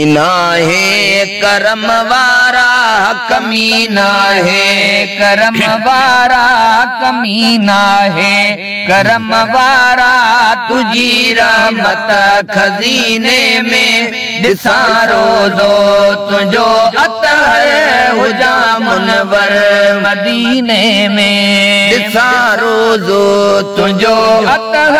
है करम वारा कमीना है, करम वारा कमीना है, करम वारा तुझी रहमत खजीने में, दिसारो दो तुंहिंजो अतहर हुजा मुनवर मदीने में, दिसारो दो तुंहिंजो अतहर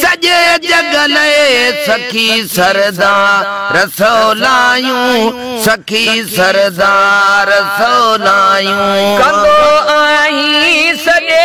सॼे जगल सखी सरदार रसोलायूं सखी सरदार रसोलायूं। कंदो आही सॼे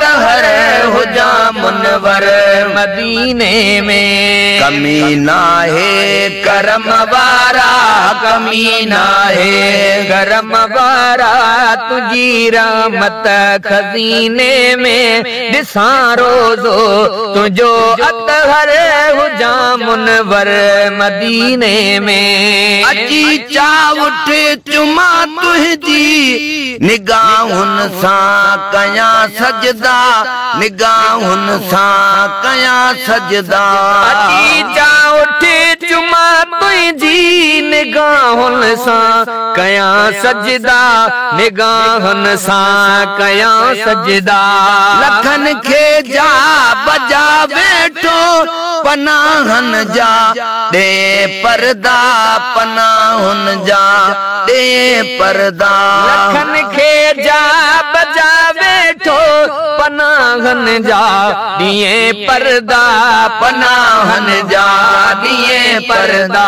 अतहर हुजा मुनवर मदीने में। कमी है करम वारा कमी है। करम वारा तुझी रामत खज़ीने में। दिसा रोज़ो तुझो अतहर मुनवर मदीने में। अची चावुठ चुमा तुंहिंजी निगाहुन सां कया सजदा। निगाहुन सां कया सजदा। अची उठी चुमा तुंहिंजी निगाहुनि सां कयां सजदा निगाहुनि सां कयां सजदा। लखन खे जा बजा वेठो पनाहनि जा ॾे परदा पनाहुनि जा ॾे परदा। लखन खे जा बजा पनाहनि जा ॾींहं परदा पनाहनि जा ॾींहं परदा।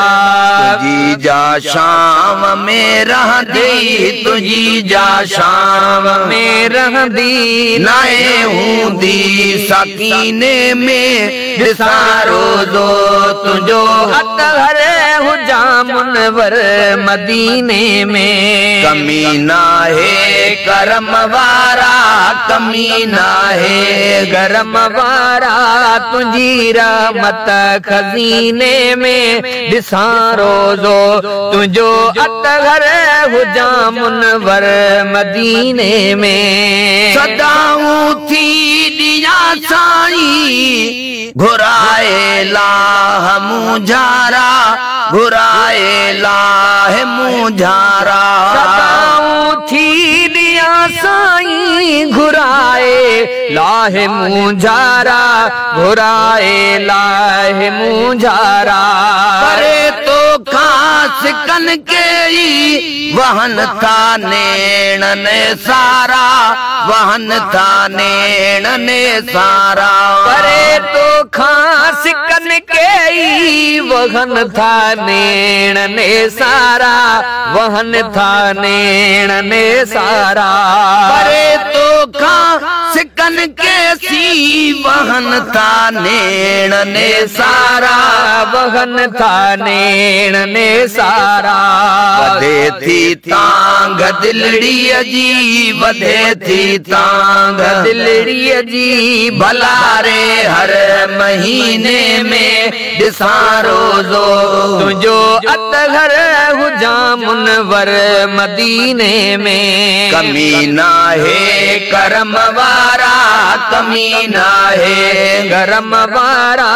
तुंहिंजी जा शाम में रहंदी तुंहिंजी जा शाम में में रहंदी नाए हूंदी सकीने में ॾिसारो दो तुंहिंजो अतहर हुजा मुनवर मदीने में। कमीना है करम वारा। कमी नाहे गरम वारा। तुंहिंजी रहमत खज़ीने में। ॾिसां रोज़ो तुंहिंजो अतहर हुजा मुनवर मदीने में। सदाऊं थी ॾिया साईं घुराए लाह मुझारा घुराए लाह मुझारा। थी दिया साईं घुराए लाहे मुझारा। घुराए लाहे मुझारा। अरे तो खास कन के वहन था नेण ने सारा। वहन था नेण ने सारा। अरे तो खास कन के ई वहन था नेण ने सारा वहन था नेण ने सारा परे तो खास कन के सी वहन था नेण ने सारा वहन था नेण ने सारा। वधे थी तांग दिलड़ीअ जी वधे थी तांग। दिलड़ीअ जी भलारे हर महीने में ॾिसां रोज़ो तुंहिंजो घर हुजा मुनवर मदीने में। कमी है करम वारा कमी नाहे गरम वारा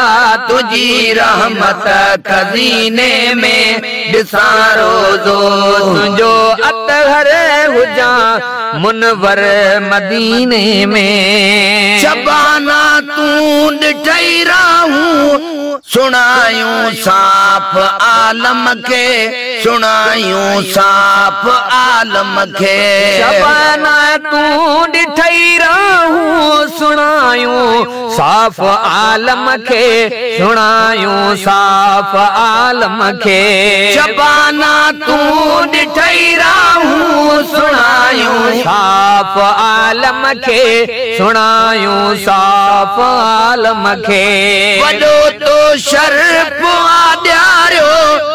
तुझी रहमत खजीने में। ॾिसां रोज़ो तुंहिंजो अतहर हुजा मुनवर मदीने में। शबाना तू ॾिठई रहूँ सुनायूं साफ़ आलम खे सुनायूं साफ़ आलम खे। शबाना तूं ॾिठई रहूँ सुणायूं साफ़ आलम खे। सुणायूं साफ़ आलम खे। शबाना तूं ॾिठई रहूँ सुनायूं साफ़ आलम खे। सुणायूं साफ़ आलम खे। वॾो तो शर्फ आॾियारियो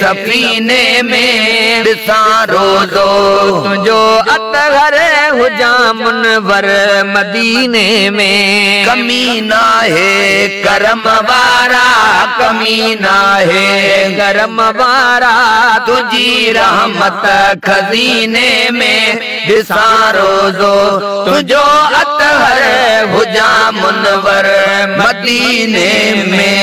सफ़ीने में ॾिसां रोज़ो तुंहिंजो अतगर हुजां मुनवर मदीने में। कमी नाहे करम वारा कमी नाहे गरम वारा तुझी रहमत खज़ीने में। ॾिसां रोज़ो तुंहिंजो अतहर हुजां मुनवर मदीने में।